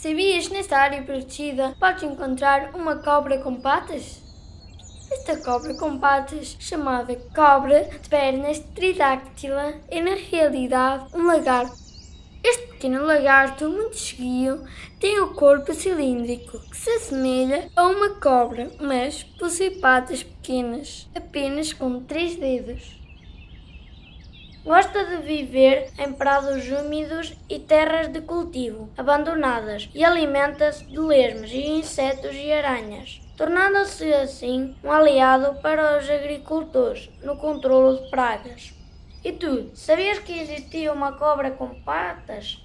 Sabias que nesta área protegida podes encontrar uma cobra com patas? Esta cobra com patas, chamada cobra de pernas tridáctila, é na realidade um lagarto. Este pequeno lagarto, muito esguio, tem o corpo cilíndrico, que se assemelha a uma cobra, mas possui patas pequenas, apenas com três dedos. Gosta de viver em prados úmidos e terras de cultivo abandonadas e alimenta-se de lesmas e insetos e aranhas, tornando-se assim um aliado para os agricultores no controlo de pragas. E tu, sabias que existia uma cobra com patas?